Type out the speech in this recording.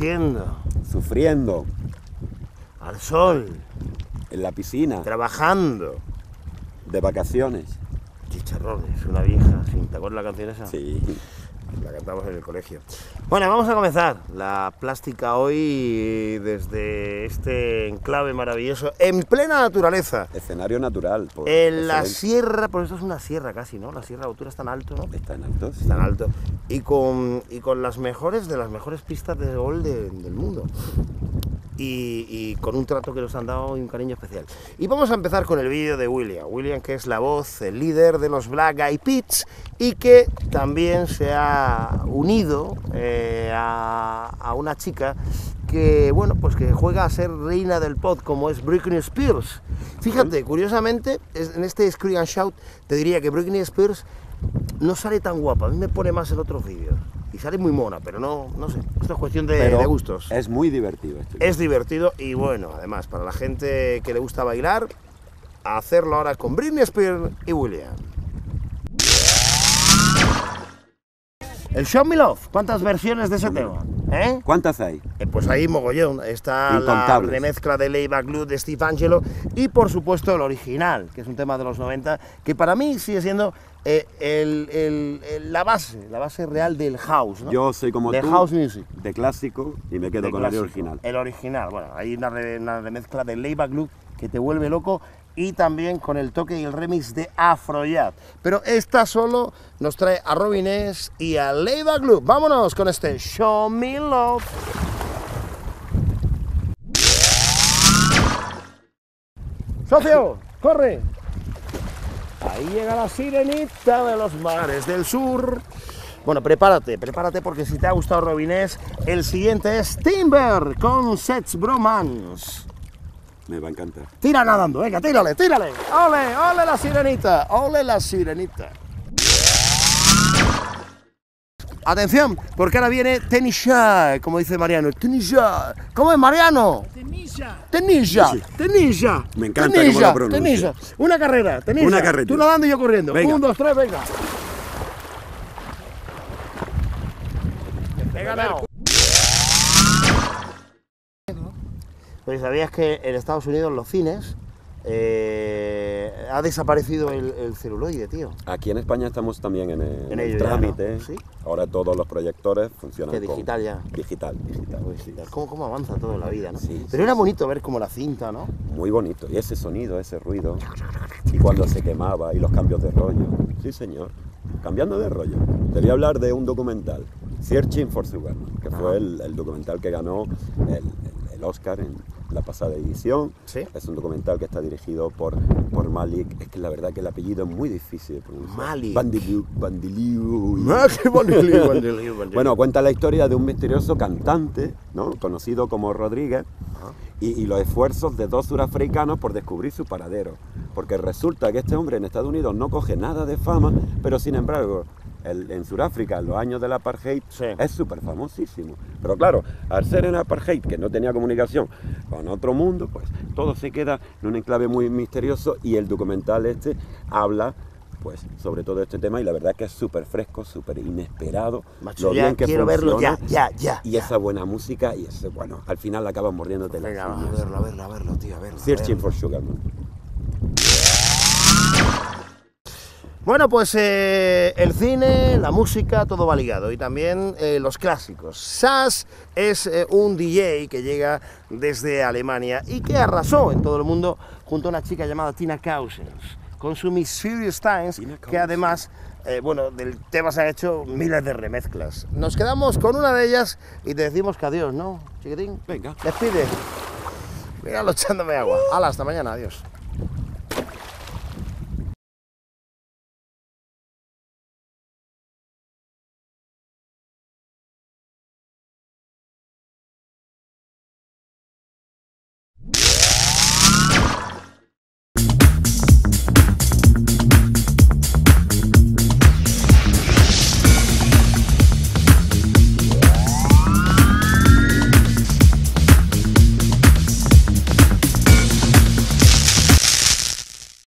haciendo? Sufriendo. Al sol. En la piscina. Trabajando. De vacaciones. Chicharrones, una vieja. ¿Te acuerdas la canción esa? Sí. La cantamos en el colegio. Bueno, vamos a comenzar la plástica hoy desde este enclave maravilloso, en plena naturaleza. Escenario natural. en la sierra, por eso es una sierra casi, ¿no? La sierra de altura está en alto, ¿no? Está en alto, sí. Está en alto. Y con, y con las mejores de las mejores pistas de gol del mundo y, con un trato que nos han dado y un cariño especial. Y vamos a empezar con el vídeo de William. William que es la voz, el líder de los Black Eyed Peas y que también se ha unido eh, a, una chica que, bueno, pues que juega a ser reina del pop como es Britney Spears. Fíjate, curiosamente, en este Screen and Shout te diría que Britney Spears no sale tan guapa, a mí me pone más en otros vídeos y sale muy mona, pero no, no sé, esto es cuestión de, gustos. Es muy divertido. Este es divertido y bueno, además, para la gente que le gusta bailar, hacerlo ahora con Britney Spears y William. El Show Me Love, ¿cuántas versiones de ese tema? ¿Eh? ¿Cuántas hay? Eh, pues ahí mogollón. Está la remezcla de Leiva Glue de Steve Angelo y por supuesto el original, que es un tema de los 90, que para mí sigue siendo eh, la base, la base real del house. Yo soy como de tú, house music. de clásico y me quedo con el original. El original, bueno, hay una, remezcla de Leiva Glue que te vuelve loco y también con el toque y el remix de Afroyat. Pero esta solo nos trae a Robin S y a Leiva Glue. Vámonos con este Show Me Love. Socio, corre. Ahí llega la sirenita de los mares del sur. Bueno, prepárate, prepárate porque si te ha gustado Robinés, el siguiente es Timber con Sets Bromance. Me va a encantar. Tira nadando, venga, tírale, tírale. Ole, ole la sirenita, ole la sirenita. Atención, porque ahora viene Tenisha, como dice Mariano. Tenisha. ¿Cómo es Mariano? Tenisha. Tenisha. Tenisha. Me encanta cómo la pronuncia. Una carrera, Tenisha. Una carrera. Tú nadando y yo corriendo. Venga. Un, dos, tres, venga. Venga, Pues sabías que en Estados Unidos los cines eh, ha desaparecido el, celuloide, tío. Aquí en España estamos también en el, trámite. Ahora todos los proyectores funcionan. Que digital ya. Digital, digital. digital. ¿Cómo, avanza toda la vida, no? Pero era bonito ver como la cinta, ¿no? Muy bonito. Y ese sonido, ese ruido. Y cuando se quemaba y los cambios de rollo. Sí, señor. Cambiando de rollo. Te voy a hablar de un documental, Searching for Sugar, que fue el, documental que ganó el Oscar en la pasada edición. Es un documental que está dirigido por, por Malik. Es que la verdad que el apellido es muy difícil de pronunciar. Malik. Bandiliu. Bandiliu. bueno, cuenta la historia de un misterioso cantante, ¿no? conocido como Rodríguez, y, y, los esfuerzos de dos surafricanos por descubrir su paradero. Porque resulta que este hombre en Estados Unidos no coge nada de fama, pero sin embargo en Sudáfrica, en los años del apartheid, es súper famosísimo. Pero claro, al ser en apartheid, que no tenía comunicación con otro mundo, pues todo se queda en un enclave muy misterioso y el documental este habla pues sobre todo este tema y la verdad que es súper fresco, súper inesperado. Macho, ya quiero verlo ya, ya, ya. Y esa buena música y ese, bueno, al final acabas mordiéndote Venga, la a verlo, a verlo, a verlo, tío, a verlo. Searching for Sugar, Bueno, pues eh, el cine, la música, todo va ligado y también eh, los clásicos. Sass es eh, un DJ que llega desde Alemania y que arrasó en todo el mundo junto a una chica llamada Tina Cousins con su Mysterious Times, que además, bueno, del tema se ha hecho miles de remezclas. Nos quedamos con una de ellas y te decimos que adiós, ¿no, chiquitín? Venga. Despide. Míralo echándome agua. Hala, hasta mañana, adiós.